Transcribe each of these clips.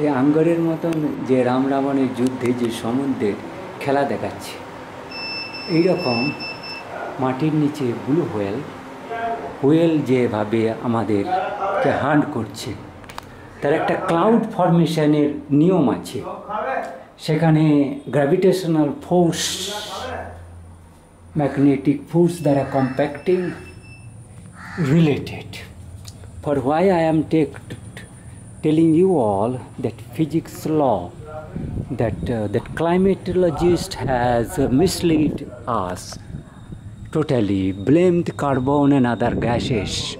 এই আঙ্গরের মতন যে রাম রাবণের যুদ্ধে যে সমুদ্রের খেলা দেখাচ্ছে এইরকম মাটির নিচে ব্লু হোয়েল হোয়েল যেভাবে আমাদেরকে হান্ট করছে তার একটা ক্লাউড ফরমেশনের নিয়ম আছে সেখানে গ্র্যাভিটেশনাল ফোর্স ম্যাগনেটিক ফোর্স দ্বারা compacting related. For why I am take, telling you all that physics law that uh, that climatologist has misled us totally blamed carbon and other gases.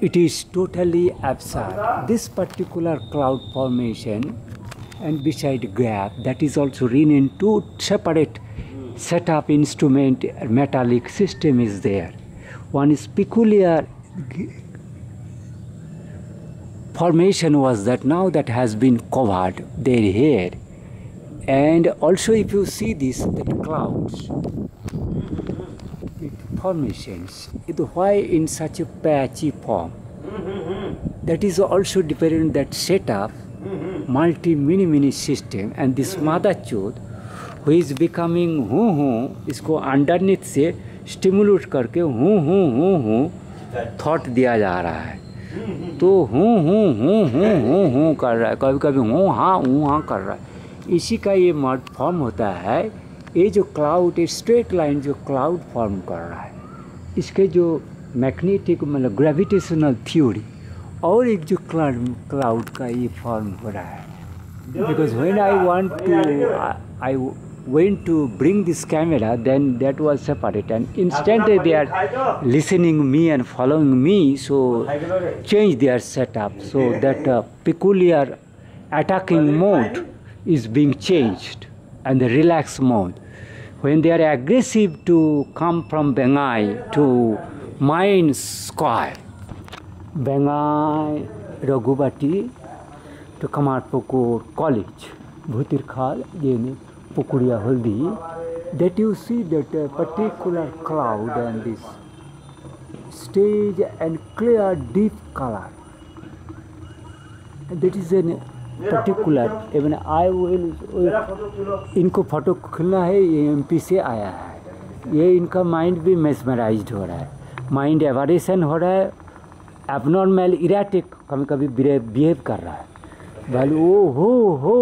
It is totally absurd. This particular cloud formation and beside gap that is also in two separate setup instrument metallic system is there. One is peculiar formation was that now that has been covered their hair and also if you see this that clouds it formations it why in such a patchy form that is also dependent that setup multi mini mini system and this mother chode who is becoming हूँ हूँ इसको underneath से stimulate करके हूँ हूँ हूँ हूँ thought दिया जा रहा है तो हूँ हूँ हूँ हूँ हूँ हूँ कर रहा है। कभी कभी हूँ हाँ हूँ हाँ कर रहा है। इसी का ये फॉर्म होता है ये जो क्लाउड स्ट्रेट लाइन जो क्लाउड फॉर्म कर रहा है इसके जो मैग्नेटिक मतलब ग्रेविटेशनल थ्योरी और एक जो क्लाउड क्लाउड का ये फॉर्म हो रहा है। Because when I want to I went to bring this camera, then that was separate, and instantly they are listening me and following me, so change their setup, so that uh, peculiar attacking mode is being changed, and the relaxed mode. When they are aggressive to come from Bengai to mine square, Bengai, Raghubati, to Kamarpukur College, Bhutir Khal, Yeni, Pukuria Haldi, that you see that particular cloud and this stage and clear deep color. That is a particular, even I will, इनको photo खिलना है ये MP से आया है ये इनका mind भी मेसमराइज हो रहा है माइंड एवरेशन हो रहा है एबनॉर्मल इराटिक कभी कभी बिहेव कर रहा है well oh ho ho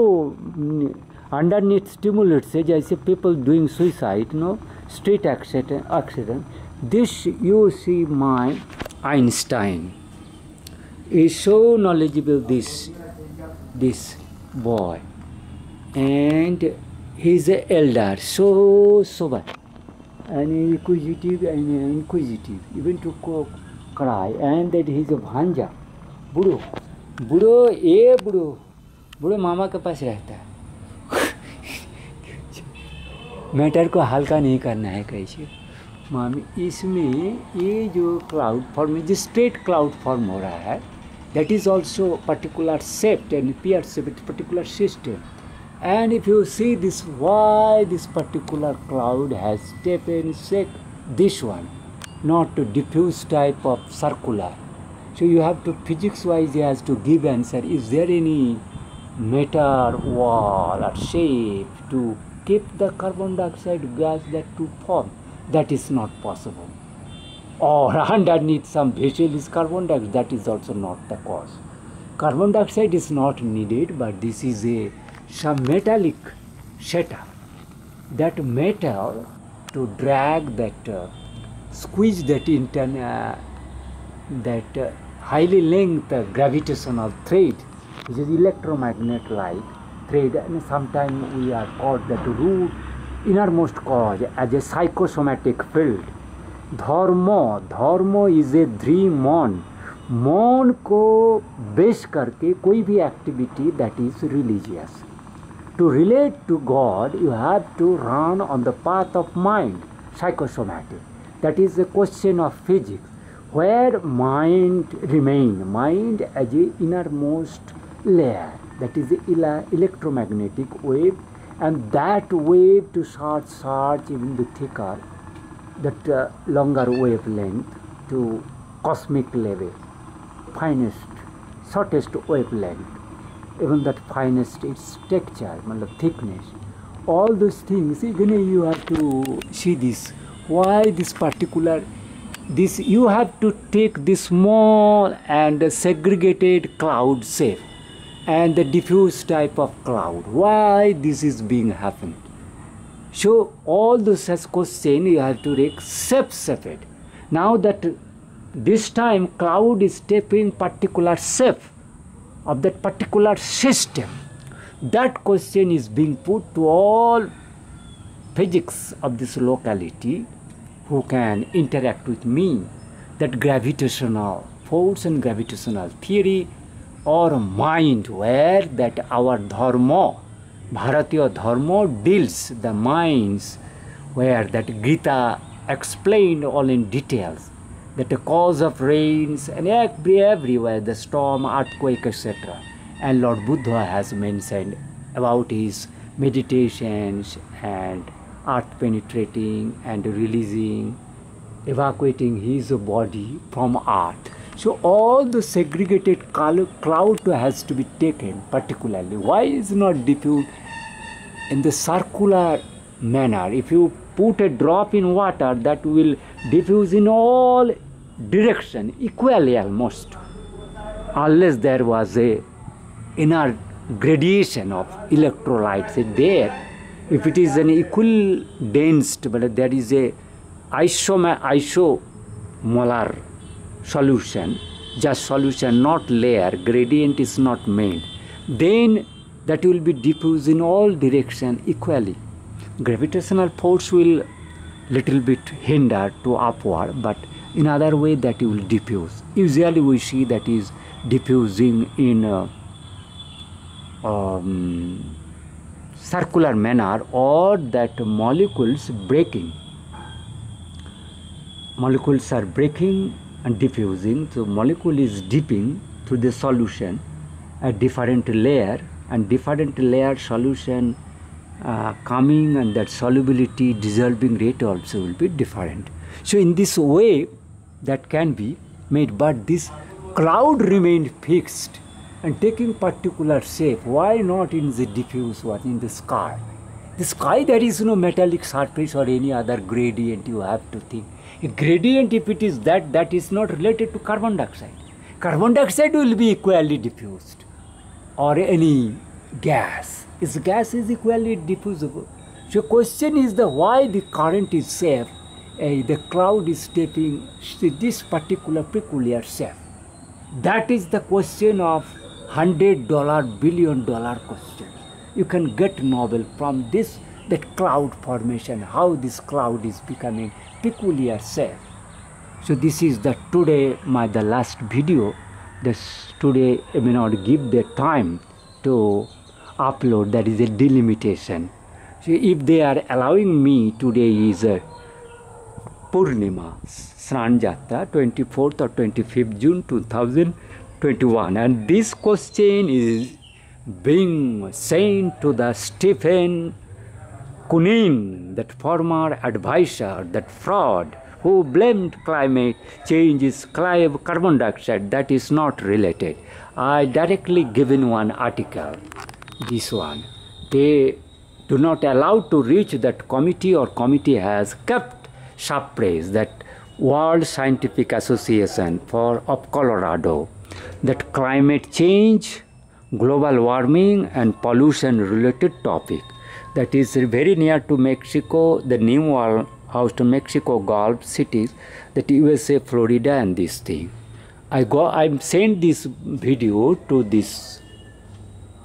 under underneath stimulate से जैसे people doing suicide no street accident accident this you see my Einstein is so knowledgeable this this boy and he is a elder so sober and inquisitive and inquisitive even to को कड़ाई and that he is a भांजा बुढ़ो बुढ़ो ए बुढ़ो बुढ़ो मामा के पास रहता है मैटर को हल्का नहीं करना है कैसे मामी, इसमें ये जो क्लाउड फॉर्म जो स्ट्रेट क्लाउड फॉर्म हो रहा है दैट इज़ ऑल्सो पर्टिकुलर सेप्ट एंड पियर सेप्ट particular system and if you see this why this particular cloud has taken sec this one not to diffuse type of circular. So you have to physics wise you has to give answer, is there any matter wall, or shape to keep the carbon dioxide gas that to form. That is not possible. Or underneath some vessel is carbon dioxide. That is also not the cause. Carbon dioxide is not needed but this is a some metallic setup that metal to drag that uh, squeeze that intern uh, that uh, highly linked uh, gravitational thread which is electromagnet like thread and sometimes we are called that root innermost cause as a psychosomatic field धर्म धर्म is a ध्री मॉन मॉन को base करके कोई भी activity that is religious to relate to God, you have to run on the path of mind, psychosomatic. That is the question of physics, where mind remain, mind as a innermost layer, that is electromagnetic wave, and that wave to search, search even the thicker, that uh, longer wavelength to cosmic level, finest, shortest wavelength even that finest its texture, matlab thickness. All those things, even you have to see this. Why this particular this you have to take this small and segregated cloud shape and the diffuse type of cloud. Why this is being happened? So all those as question you have to take step separate. Now that this time cloud is taking particular shape of that particular system. That question is being put to all physics of this locality who can interact with me. That gravitational force and gravitational theory or mind where that our dharma, Bharatiya dharma deals the minds where that Gita explained all in details that the cause of rains and every, everywhere the storm, earthquake, etc. And Lord Buddha has mentioned about his meditations and earth penetrating and releasing, evacuating his body from earth. So all the segregated cloud has to be taken particularly. Why is not diffused in the circular manner? If you put a drop in water that will diffuse in all direction equally almost unless there was a inner gradation of electrolytes there if it is an equal dense but there is a isomer isomolar solution just solution not layer gradient is not made. Then that will be diffused in all direction equally. Gravitational force will little bit hinder to upward but in other way that will diffuse. Usually we see that is diffusing in uh, um, circular manner or that molecules breaking. Molecules are breaking and diffusing so molecule is dipping through the solution a different layer and different layer solution uh, coming and that solubility dissolving rate also will be different. So in this way that can be made but this cloud remained fixed and taking particular shape. Why not in the diffuse one in the sky? The sky there is no metallic surface or any other gradient you have to think gradient if it is that that is not related to carbon dioxide carbon dioxide will be equally diffused or any gas is gas is equally diffusible so question is the why the current is safe uh, the cloud is taking this particular peculiar shape. That is the question of hundred dollar billion dollar question. You can get Nobel from this that cloud formation, how this cloud is becoming peculiar shape. So this is the today my the last video. This today I may not give the time to upload. That is a delimitation. So if they are allowing me today is a Purnima, Snan Jatra, 24th or 25th June 2021. And this question is being sent to the Steven Koonin, that former advisor, that fraud, who blamed climate change is carbon dioxide. That is not related. I directly given one article, this one. They do not allow to reach that committee or committee has kept sharp praise that World Scientific Association for of Colorado that climate change, global warming and pollution related topic that is very near to Mexico, the new World, house to Mexico Gulf cities, that USA, Florida and this thing. I go I sent this video to this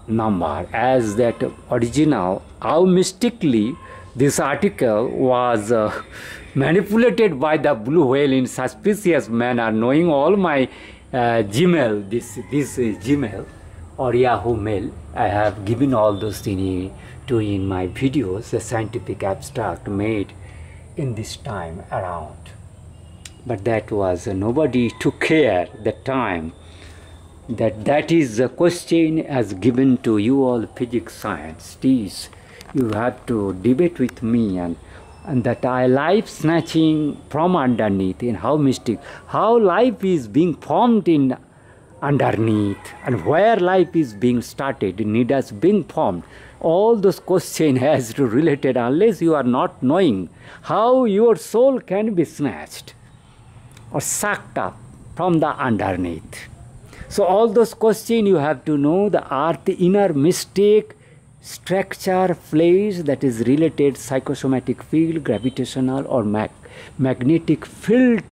number as that original how mystically this article was uh, manipulated by the blue whale in suspicious manner, knowing all my uh, Gmail, this, this is Gmail or Yahoo Mail. I have given all those things to in my videos, the scientific abstract made in this time around. But that was uh, nobody took care that time that that is the question as given to you all physics science. Please, you have to debate with me and and that I life snatching from underneath in how mystic, how life is being formed in underneath and where life is being started, nidas being formed. All those questions has to related unless you are not knowing how your soul can be snatched or sucked up from the underneath. So all those questions you have to know the earth inner mystic structure, flesh that is related psychosomatic field, gravitational or mag magnetic field